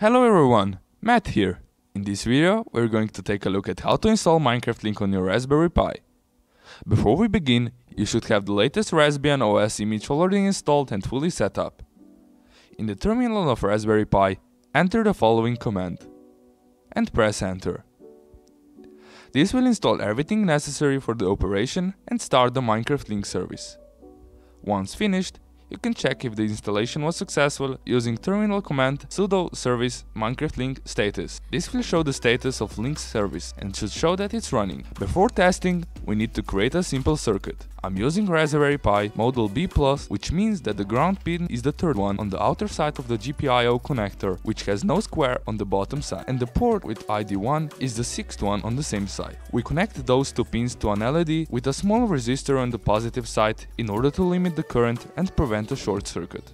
Hello everyone, Matt here. In this video, we're going to take a look at how to install Minecraft Link on your Raspberry Pi. Before we begin, you should have the latest Raspbian OS image already installed and fully set up. In the terminal of Raspberry Pi, enter the following command and press enter. This will install everything necessary for the operation and start the Minecraft Link service. Once finished, you can check if the installation was successful using terminal command sudo service minecraft link status. This will show the status of link's service and should show that it's running. Before testing, we need to create a simple circuit. I'm using Raspberry Pi model B+, which means that the ground pin is the third one on the outer side of the GPIO connector, which has no square on the bottom side, and the port with ID1 is the sixth one on the same side. We connect those two pins to an LED with a small resistor on the positive side in order to limit the current and prevent a short circuit.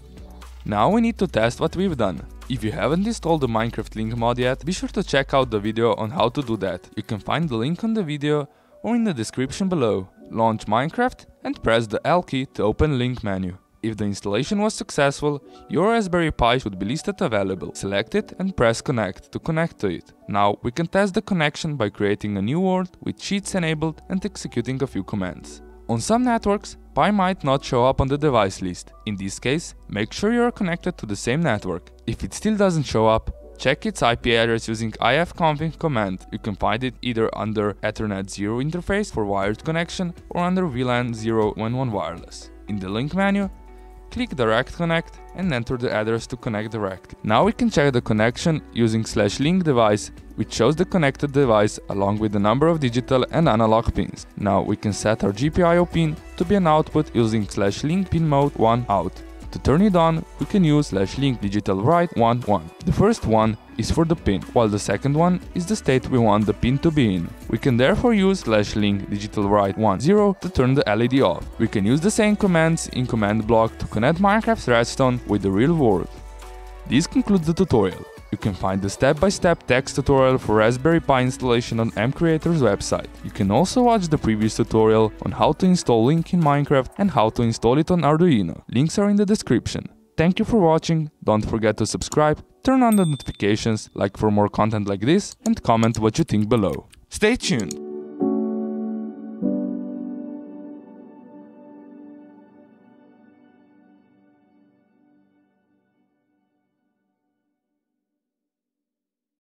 Now we need to test what we've done. If you haven't installed the Minecraft Link mod yet, be sure to check out the video on how to do that. You can find the link on the video or in the description below. Launch Minecraft and press the L key to open link menu. If the installation was successful, your Raspberry Pi should be listed available. Select it and press connect to connect to it. Now we can test the connection by creating a new world with cheats enabled and executing a few commands. On some networks, Pi might not show up on the device list. In this case, make sure you are connected to the same network. If it still doesn't show up, Check its IP address using ifconfig command. You can find it either under Ethernet 0 interface for wired connection or under WLAN 0 when wireless. In the link menu, click Direct Connect and enter the address to connect directly. Now we can check the connection using slash link device which shows the connected device along with the number of digital and analog pins. Now we can set our GPIO pin to be an output using slash link pin mode 1 out. To turn it on, we can use slash link digital write 1 1. The first one is for the pin, while the second one is the state we want the pin to be in. We can therefore use slash link digital write 1 0 to turn the LED off. We can use the same commands in command block to connect Minecraft's redstone with the real world. This concludes the tutorial. You can find the step-by-step -step text tutorial for Raspberry Pi installation on MCreator's website. You can also watch the previous tutorial on how to install Link in Minecraft and how to install it on Arduino. Links are in the description. Thank you for watching, don't forget to subscribe, turn on the notifications, like for more content like this, and comment what you think below. Stay tuned!